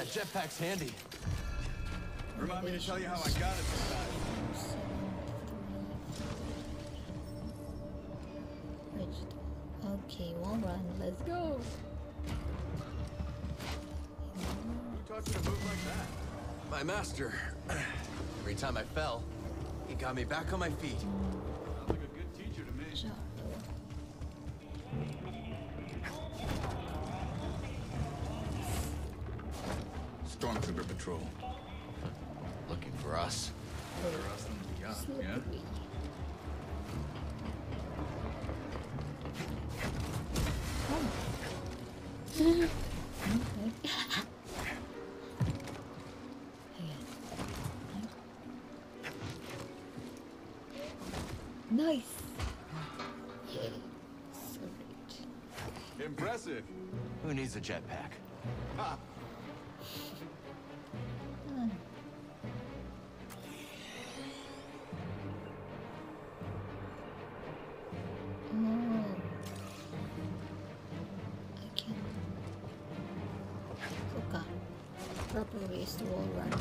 That jetpack's handy. Remind me to tell you how I got it this time. Reached. Okay, one run. Let's go. Who taught you to move like that? My master. Every time I fell, he got me back on my feet. Stormtrooper patrol. Looking for us. Better us than we got, yeah? Hmm. Slippery. Nice. So great. Impressive. Who needs a jetpack? To wall run.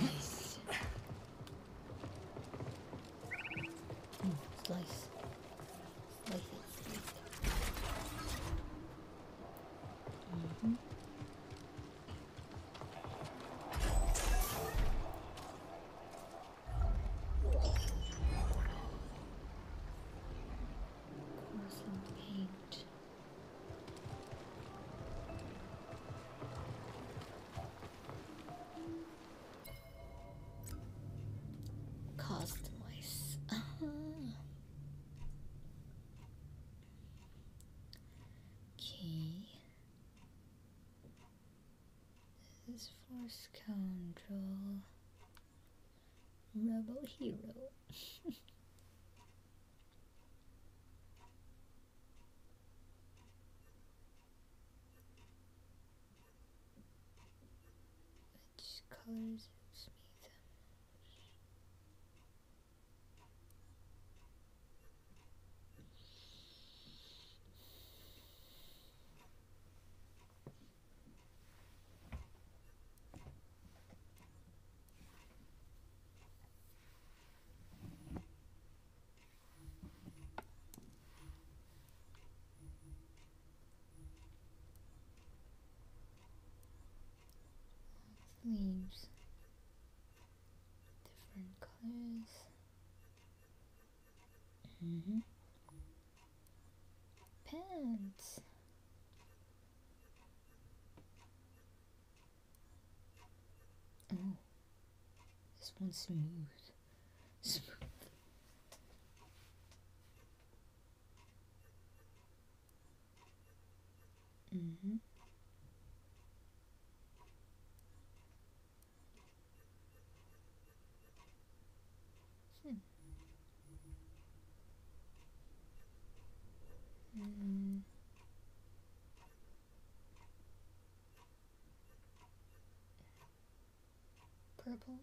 Nice. Mm, slice. Slice is for scoundrel. Rebel hero. Colors suits me the most? Sleeves. Different colors. Mm-hmm. Pants. Oh. This one's smooth. Smooth. Mm-hmm. Mm. Purple.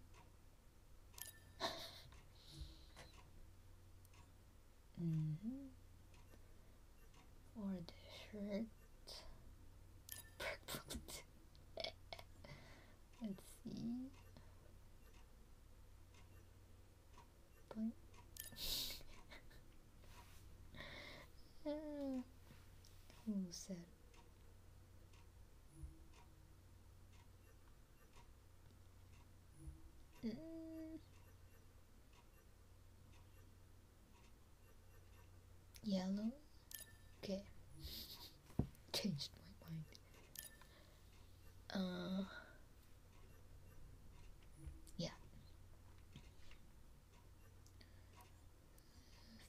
mm-hmm. For the shirt. Purple. Let's see. Ah, Who said? Mm. Okay. Changed my mind. Uh. Yeah.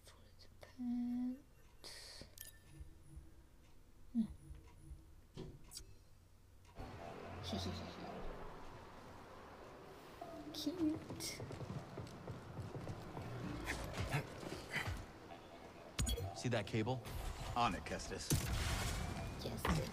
Foot pants. Hmm. Cute. See that cable? On it, Kestis. Yes, yes.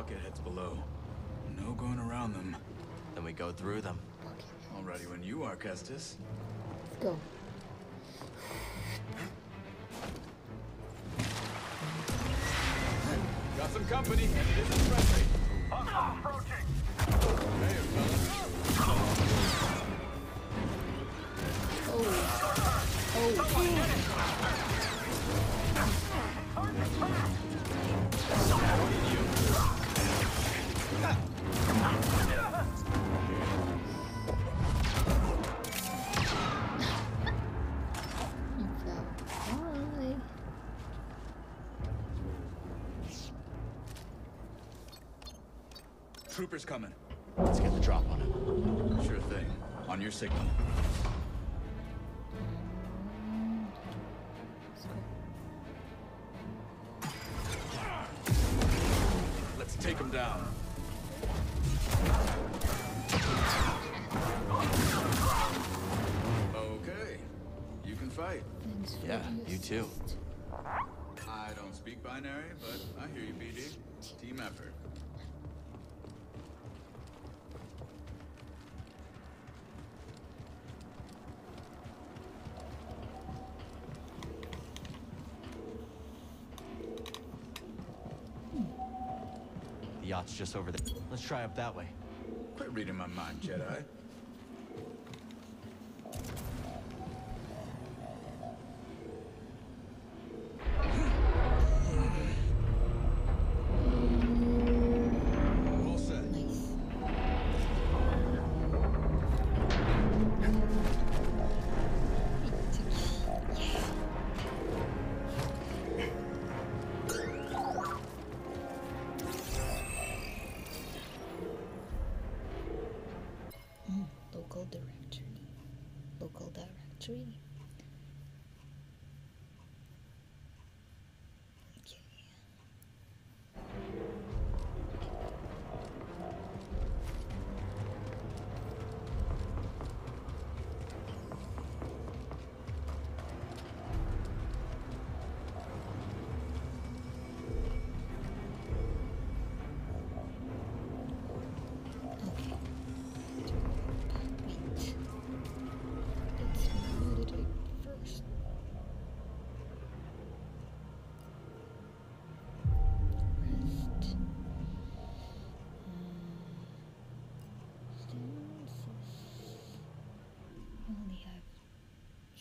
Bucketheads below. No going around them. Then we go through them. Okay, All ready when you are, Kestis. let's go. Got some company, and it isn't friendly. Troopers coming. Let's get the drop on him. Sure thing. On your signal. Let's take them down. Okay. You can fight. Yeah, you too. I don't speak binary, but I hear you, BD. Team effort. Yacht's just over there. Let's try up that way. Quit reading my mind, Jedi. Local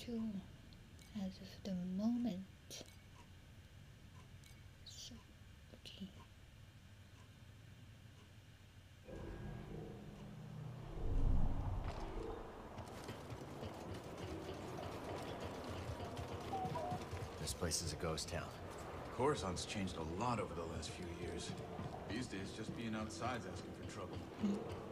two as of the moment. So, okay. This place is a ghost town. Coruscant's changed a lot over the last few years. These days, just being outside's asking for trouble. Yeah.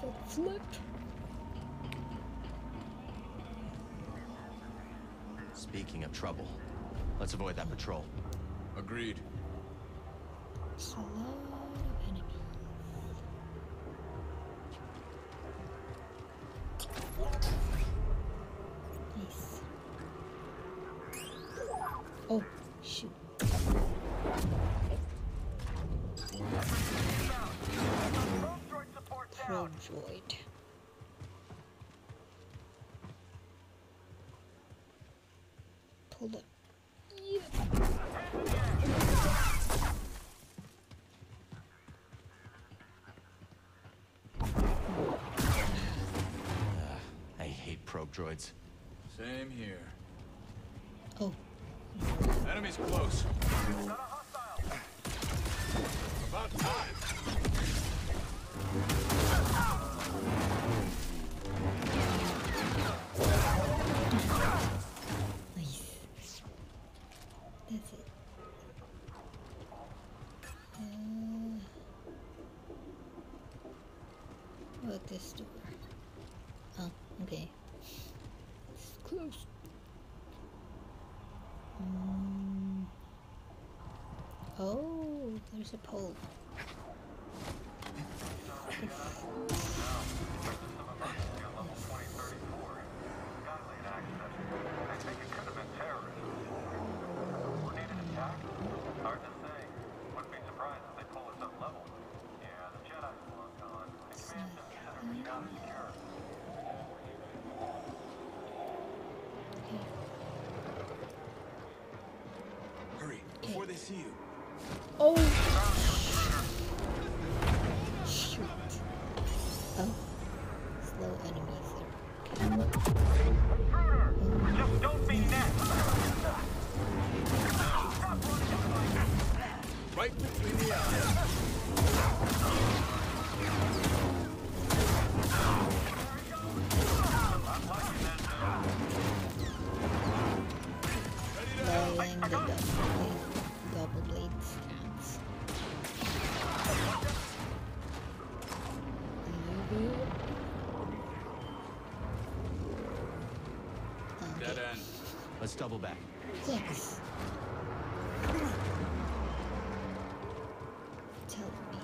Perfect flip. Speaking of trouble, let's avoid that patrol. Agreed. It's Pull up. Yeah. I hate probe droids. Same here. Oh, Enemies close. About time. This door? Oh, okay. It's closed. Mm. Oh, there's a pole. Hurry, before they see you. Oh! Shoot. Oh. Slow enemies there. Just don't be next. Right between the eyes. Lowering the double blade, double blade stance. Dead Okay, end. Let's double back. thanks. Tell me.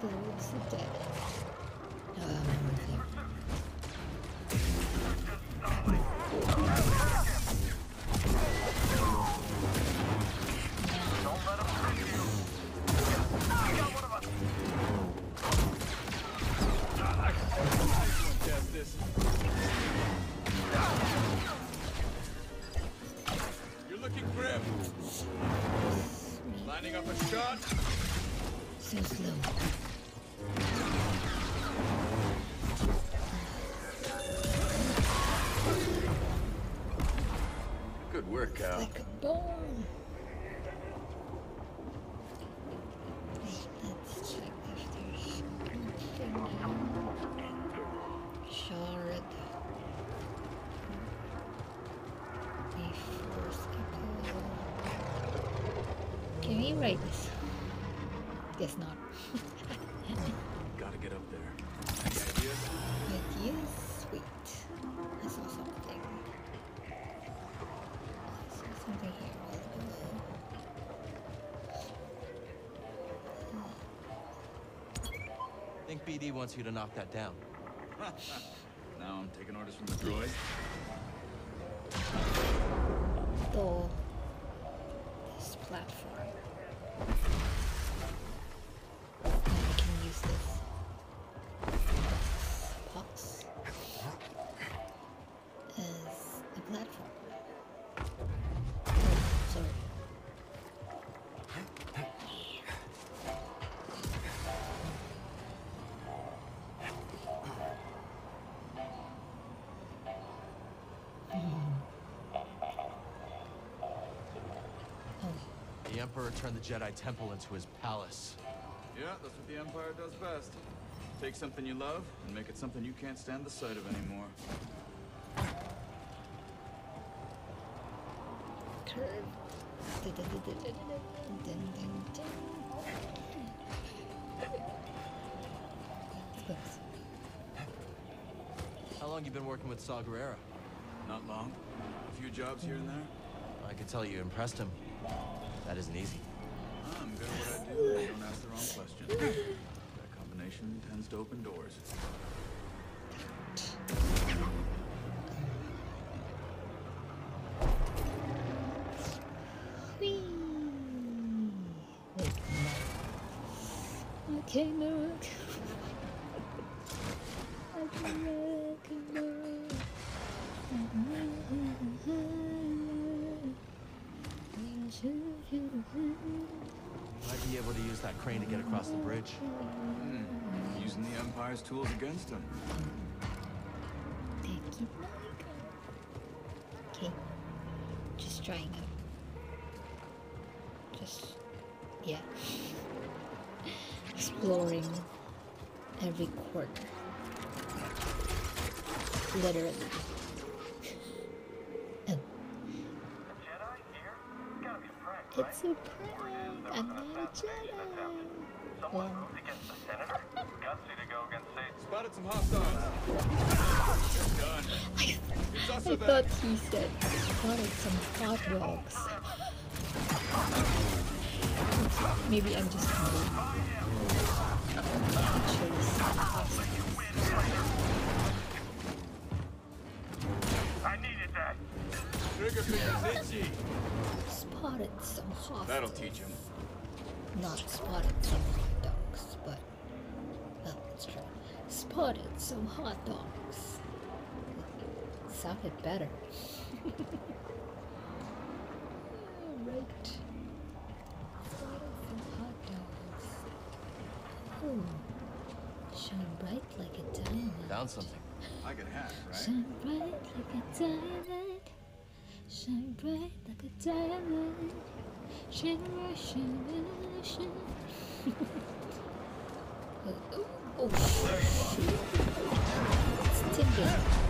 There is a dead end. No, Work, Like a bone. Think BD wants you to knock that down. Now I'm taking orders from the droid. Though this platform. Emperor turned the Jedi Temple into his palace. Yeah, that's what the Empire does best. Take something you love and make it something you can't stand the sight of anymore. curve. How long you been working with Saw Gerrera? Not long. A few jobs here and there. I could tell you impressed him. That isn't easy. I'm good at what I do. I don't ask the wrong questions. That combination tends to open doors. Whee! Wait, no. Okay, Mark. Okay, Mark, that crane to get across the bridge. Hmm. Using the Empire's tools against him. Thank you, Okay, just Just trying out. Just, yeah. Exploring every corner. Literally. Oh, Jedi here? Gotta be a prank, right? It's a prank! I'm not a Jedi! Someone Well, moved against the senator? Gutsy to go against Sejan. Spotted some hostiles. Done. I thought he said spotted some hot dogs. Maybe I'm just hungry. Spotted That'll teach him. Not spotted some hot dogs, but. Well, let's try. Spotted some hot dogs. Sounded better. Alright. Spotted some hot dogs. Oh. Shine bright like a diamond. Found something. Like it has, right? Shine bright like a diamond. Shine bright like a diamond. Shimmer, shimmer, shimmer. oh, oh, oh. It's.